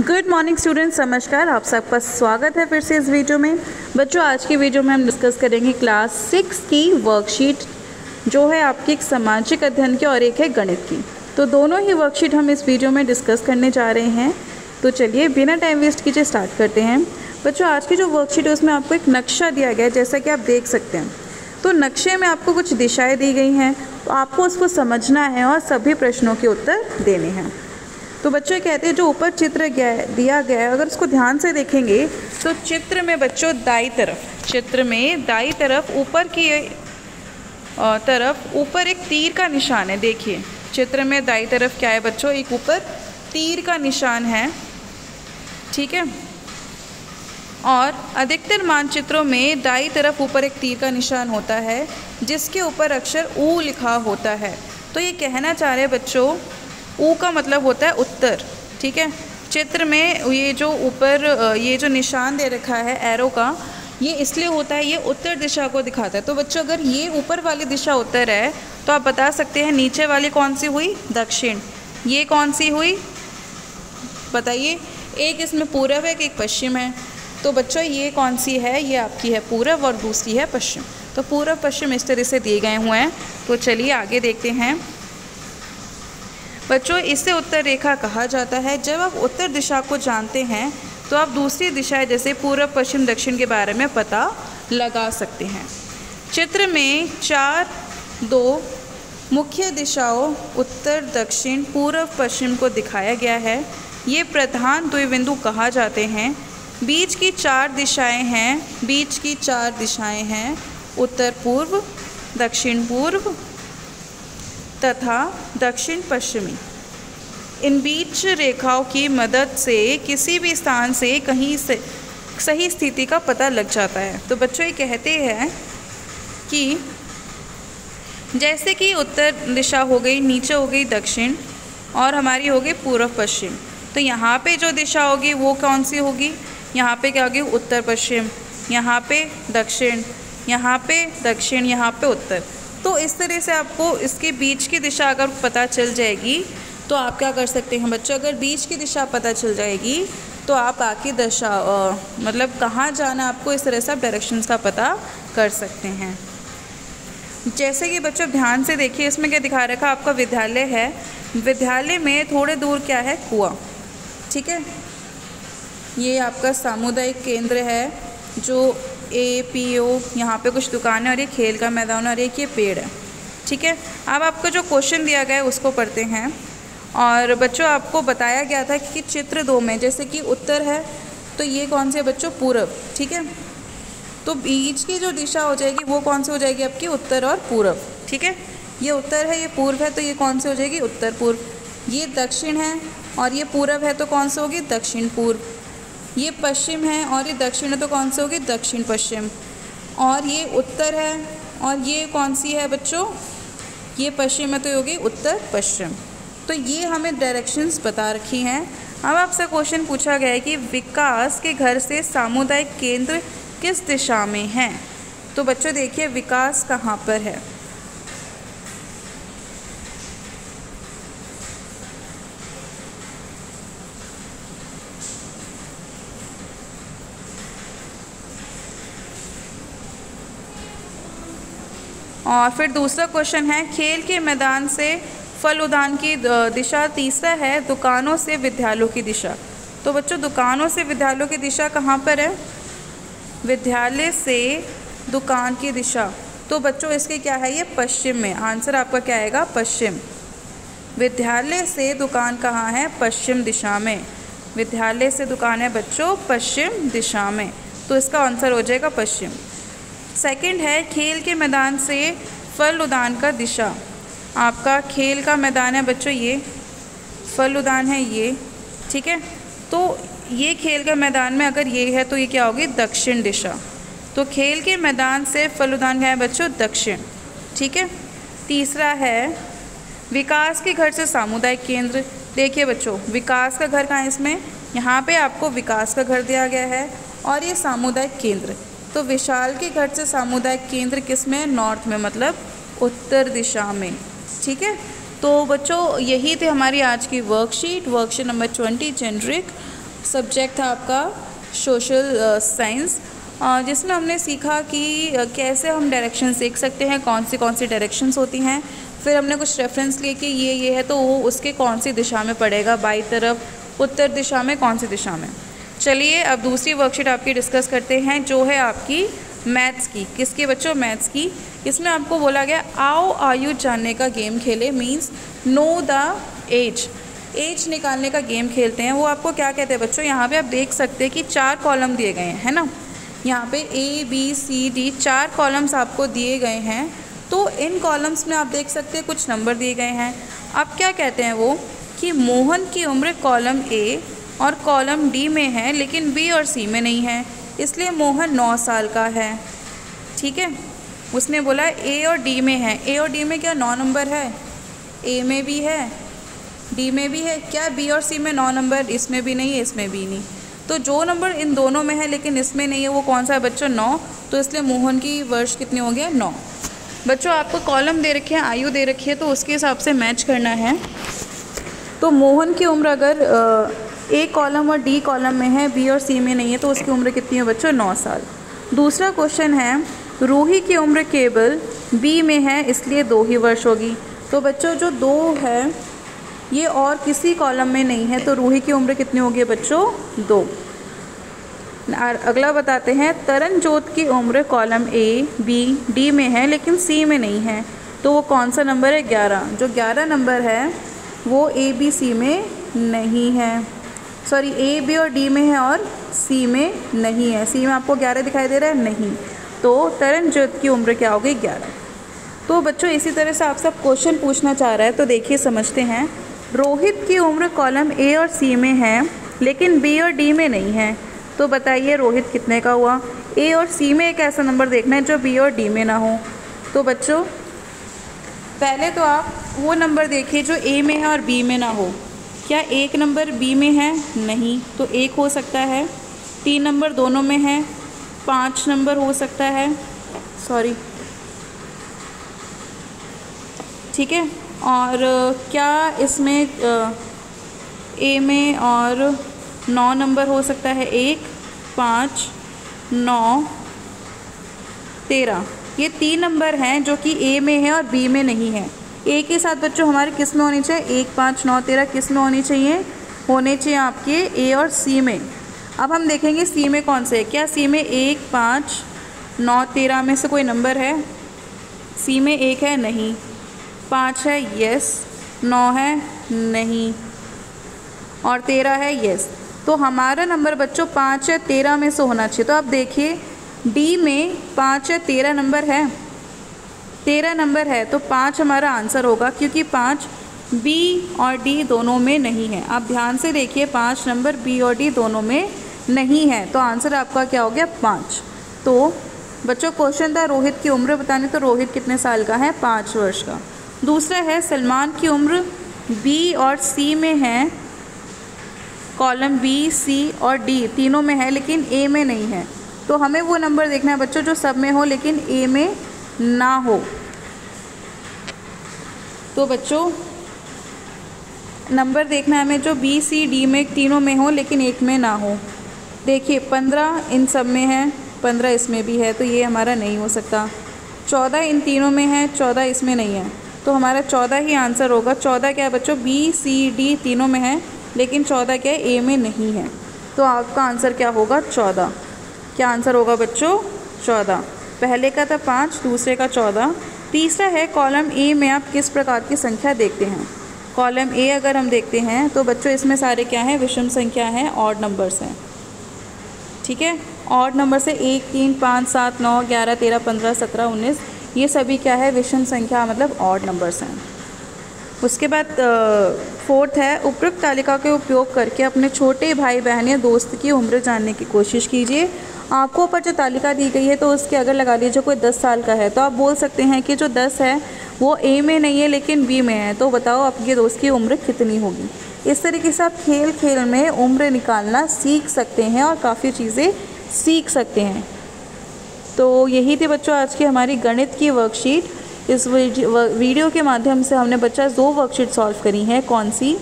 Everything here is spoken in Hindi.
गुड मॉर्निंग स्टूडेंट्स नमस्कार आप सबका स्वागत है फिर से इस वीडियो में। बच्चों, आज की वीडियो में हम डिस्कस करेंगे क्लास सिक्स की वर्कशीट जो है आपकी एक सामाजिक अध्ययन की और एक है गणित की। तो दोनों ही वर्कशीट हम इस वीडियो में डिस्कस करने जा रहे हैं। तो चलिए, बिना टाइम वेस्ट कीजिए स्टार्ट करते हैं। बच्चों, आज की जो वर्कशीट है, उसमें आपको एक नक्शा दिया गया है, जैसा कि आप देख सकते हैं। तो नक्शे में आपको कुछ दिशाएँ दी गई हैं। तो आपको उसको समझना है और सभी प्रश्नों के उत्तर देने हैं। तो बच्चों कहते हैं, जो ऊपर चित्र गया दिया गया है, अगर उसको ध्यान से देखेंगे तो चित्र में बच्चों दाई तरफ़, चित्र में दाई तरफ़ ऊपर की तरफ़ ऊपर एक तीर का निशान है, देखिए, चित्र में दाई तरफ़ क्या है बच्चों, एक ऊपर तीर का निशान है, ठीक है, और अधिकतर मानचित्रों में दाई तरफ़ ऊपर एक तीर का निशान होता है, जिसके ऊपर अक्षर ऊ लिखा होता है तो ये कहना चाह रहे बच्चों ऊ का मतलब होता है उत्तर, ठीक है? चित्र में ये जो ऊपर ये जो निशान दे रखा है एरो का, ये इसलिए होता है, ये उत्तर दिशा को दिखाता है। तो बच्चों, अगर ये ऊपर वाली दिशा उत्तर है तो आप बता सकते हैं नीचे वाली कौन सी हुई? दक्षिण। ये कौन सी हुई? बताइए। एक इसमें पूर्व है कि एक पश्चिम है। तो बच्चों, ये कौन सी है? ये आपकी है पूर्व और दूसरी है पश्चिम। तो पूर्व पश्चिम इस तरह से दिए गए हुए हैं। तो चलिए आगे देखते हैं। बच्चों इसे उत्तर रेखा कहा जाता है। जब आप उत्तर दिशा को जानते हैं तो आप दूसरी दिशाएँ जैसे पूर्व पश्चिम, दक्षिण के बारे में पता लगा सकते हैं। चित्र में चार, दो मुख्य दिशाओं, उत्तर, दक्षिण पूर्व पश्चिम को दिखाया गया है। ये प्रधान द्विबिंदु कहा जाते हैं। बीच की चार दिशाएँ हैं, बीच की चार दिशाएँ हैं। उत्तर पूर्व, दक्षिण पूर्व तथा दक्षिण पश्चिमी इन बीच रेखाओं की मदद से किसी भी स्थान से कहीं से, सही स्थिति का पता लग जाता है। तो बच्चों, ये कहते हैं कि जैसे कि उत्तर दिशा हो गई, नीचे हो गई दक्षिण और हमारी हो गई पूर्व पश्चिम तो यहाँ पे जो दिशा होगी, वो कौन सी होगी? यहाँ पे क्या होगी? उत्तर पश्चिम यहाँ पे दक्षिण। यहाँ पे दक्षिण, यहाँ पे उत्तर। तो इस तरह से आपको इसके बीच की दिशा अगर पता चल जाएगी तो आप क्या कर सकते हैं बच्चों? अगर बीच की दिशा पता चल जाएगी तो आप आके दशा मतलब कहाँ जाना आपको इस तरह से आप डायरेक्शंस का पता कर सकते हैं। जैसे कि बच्चों, ध्यान से देखिए, इसमें क्या दिखा रखा आपका विद्यालय है। विद्यालय में थोड़े दूर क्या है? कुआ। ठीक है? ये आपका सामुदायिक केंद्र है, जो ए, पी, ओ, यहाँ पे कुछ दुकान है और ये खेल का मैदान और एक ये पेड़ है। ठीक है? अब आपको जो क्वेश्चन दिया गया है उसको पढ़ते हैं। और बच्चों, आपको बताया गया था कि चित्र दो में, जैसे कि उत्तर है तो ये कौन से बच्चों? पूर्व ठीक है? तो बीच की जो दिशा हो जाएगी, वो कौन सी हो जाएगी आपकी? उत्तर और पूर्व ठीक है? ये उत्तर है, ये पूर्व है तो ये कौन सी हो जाएगी? उत्तर पूर्व। ये दक्षिण है और ये पूर्व है तो कौन सी होगी? दक्षिण पूर्व। ये पश्चिम है और ये दक्षिण है तो कौन सी होगी? दक्षिण पश्चिम। और ये उत्तर है, और ये कौन सी है बच्चों? ये पश्चिम है तो ये होगी उत्तर पश्चिम। तो ये हमें डायरेक्शंस बता रखी हैं। अब आपसे क्वेश्चन पूछा गया है कि विकास के घर से सामुदायिक केंद्र किस दिशा में है? तो बच्चों देखिए, विकास कहाँ पर है? और फिर दूसरा क्वेश्चन है, खेल के मैदान से फल उदान की दिशा। तीसरा है, दुकानों से विद्यालयों की दिशा। तो बच्चों, दुकानों से विद्यालयों की दिशा कहाँ पर है? विद्यालय से दुकान की दिशा। तो बच्चों, इसके क्या है ये? पश्चिम में। आंसर आपका क्या आएगा? पश्चिम। विद्यालय से दुकान कहाँ है? पश्चिम दिशा में। विद्यालय से दुकान है बच्चों, पश्चिम दिशा में। तो इसका आंसर हो जाएगा पश्चिम। सेकंड है, खेल के मैदान से फल उदान का दिशा। आपका खेल का मैदान है बच्चों ये, फल उदान है ये, ठीक है? तो ये खेल का मैदान में अगर ये है तो ये क्या होगी? दक्षिण दिशा। तो खेल के मैदान से फल उदान का है बच्चों? दक्षिण, ठीक है? तीसरा है, विकास के घर से सामुदायिक केंद्र। देखिए बच्चों, विकास का घर कहाँ है इसमें? यहाँ पे आपको विकास का घर दिया गया है और ये सामुदायिक केंद्र। तो विशाल के घर से सामुदायिक केंद्र किसमें? नॉर्थ में मतलब उत्तर दिशा में। ठीक है? तो बच्चों, यही थे हमारी आज की worksheet worksheet number twenty generic subject था आपका सोशल साइंस जिसमें हमने सीखा कि कैसे हम डायरेक्शन सीख सकते हैं कौन सी कौन सी डायरेक्शंस होती हैं। फिर हमने कुछ रेफरेंस लिए कि ये ये है तो वो उसके कौन सी दिशा में पड़ेगा, बाई तरफ़, उत्तर दिशा में कौन सी दिशा में। चलिए अब दूसरी वर्कशीट आपकी डिस्कस करते हैं, जो है आपकी मैथ्स की। किसके बच्चों? मैथ्स की। इसमें आपको बोला गया आओ आयु जानने का गेम खेले? Means know the age age निकालने का गेम खेलते हैं। वो आपको क्या कहते हैं बच्चों? यहाँ पे आप देख सकते हैं कि चार कॉलम दिए गए हैं, है ना? यहाँ पे ए बी सी डी चार कॉलम्स आपको दिए गए हैं। तो इन कॉलम्स में आप देख सकते हैं कुछ नंबर दिए गए हैं। अब क्या कहते हैं वो? कि मोहन की उम्र कॉलम ए और कॉलम डी में है, लेकिन बी और सी में नहीं है, इसलिए मोहन नौ साल का है। ठीक है? उसने बोला, ए और डी में है। ए और डी में क्या नौ नंबर है? ए में भी है। डी में भी है? क्या बी और सी में नौ नंबर? इसमें भी नहीं है, इसमें भी नहीं। तो जो नंबर इन दोनों में है, लेकिन इसमें नहीं है, वो कौन सा है बच्चों? नौ। तो इसलिए मोहन की वर्ष कितनी हो गया? नौ। बच्चों, आपको कॉलम दे रखे हैं, आयु दे रखी है तो उसके हिसाब से मैच करना है। तो मोहन की उम्र अगर ए कॉलम और डी कॉलम में है बी और सी में नहीं है तो उसकी उम्र कितनी है बच्चों? नौ साल। दूसरा क्वेश्चन है, रूही की उम्र केवल बी में है, इसलिए दो ही वर्ष होगी। तो बच्चों, जो दो है, ये और किसी कॉलम में नहीं है तो रूही की उम्र कितनी होगी बच्चों? दो। अगला बताते हैं तरन जोत की उम्र कॉलम ए बी डी में है, लेकिन सी में नहीं है। तो वो कौन सा नंबर है? ग्यारह। जो ग्यारह नंबर है, वो ए बी सी में नहीं है। सॉरी ए बी और डी में है और सी में नहीं है। सी में आपको ग्यारह दिखाई दे रहा है, नहीं। तो तरन जोत की उम्र क्या होगी? ग्यारह। तो बच्चों, इसी तरह से आप सब क्वेश्चन पूछना चाह रहा है तो देखिए, समझते हैं। रोहित की उम्र कॉलम ए और सी में है, लेकिन बी और डी में नहीं है। तो बताइए, रोहित कितने का हुआ? ए और सी में एक ऐसा नंबर देखना है जो बी और डी में ना हो। तो बच्चों, पहले तो आप वो नंबर देखिए जो ए में है और बी में ना हो। क्या एक नंबर बी में है? नहीं तो एक हो सकता है। तीन नंबर दोनों में है। पाँच नंबर हो सकता है। सॉरी। ठीक है? और क्या इसमें ए में और नौ नंबर हो सकता है? एक, पाँच, नौ, तेरह। ये तीन नंबर हैं जो कि ए में है और बी में नहीं है। ए के साथ बच्चों, हमारे किसमें होनी चाहिए? एक, पाँच, नौ, तेरह किसमें होनी चाहिए? होने चाहिए आपके ए और सी में। अब हम देखेंगे सी में कौन से है। क्या सी में एक, पाँच, नौ, तेरह में से कोई नंबर है? सी में एक है नहीं। पाँच है यस नौ है नहीं। और तेरह है यस तो हमारा नंबर बच्चों पाँच या तेरह में से होना चाहिए। तो आप देखिए, डी में पाँच या तेरह नंबर है। तेरह नंबर है तो पाँच हमारा आंसर होगा, क्योंकि पाँच बी और डी दोनों में नहीं है। आप ध्यान से देखिए, पाँच नंबर बी और डी दोनों में नहीं है तो आंसर आपका क्या हो गया? पाँच। तो बच्चों, क्वेश्चन था रोहित की उम्र, बताने तो रोहित कितने साल का है? पाँच वर्ष का। दूसरा है, सलमान की उम्र बी और सी में है, कॉलम बी सी और डी तीनों में है, लेकिन ए में नहीं है। तो हमें वो नंबर देखना है बच्चों, जो सब में हो, लेकिन ए में ना हो। तो बच्चों, नंबर देखना है हमें जो बी सी डी में तीनों में हो, लेकिन एक में ना हो। देखिए, पंद्रह इन सब में है, पंद्रह इसमें भी है तो ये हमारा नहीं हो सकता। चौदह इन तीनों में है, चौदह इसमें नहीं है। तो हमारा चौदह ही आंसर होगा। चौदह क्या है बच्चों? बी सी डी तीनों में है, लेकिन चौदह क्या है? ए में नहीं है। तो आपका आंसर क्या होगा? चौदह। क्या आंसर होगा बच्चों? चौदह। पहले का था पाँच, दूसरे का चौदह। तीसरा है कॉलम ए में आप किस प्रकार की संख्या देखते हैं? कॉलम ए अगर हम देखते हैं तो बच्चों, इसमें सारे क्या हैं? विषम संख्या हैं ऑड नंबर्स हैं। ठीक है? ऑड नंबर से एक, तीन, पाँच, सात, नौ, ग्यारह, तेरह, पंद्रह, सत्रह, उन्नीस। ये सभी क्या है? विषम संख्या मतलब ऑड नंबर्स हैं। उसके बाद फोर्थ है उपयुक्त तालिका के उपयोग करके अपने छोटे भाई बहन या दोस्त की उम्र जानने की कोशिश कीजिए। आपको ऊपर जो तालिका दी गई है तो उसके अगर लगा लीजिए कोई दस साल का है तो आप बोल सकते हैं कि जो दस है, वो ए में नहीं है, लेकिन बी में है। तो बताओ आपके दोस्त की उम्र कितनी होगी? इस तरीके से आप खेल खेल में उम्र निकालना सीख सकते हैं और काफ़ी चीज़ें सीख सकते हैं। तो यही थी बच्चों आज की हमारी गणित की वर्कशीट इस वीडियो के माध्यम से हमने बच्चा दो वर्कशीट सॉल्व करी हैं, कौन सी?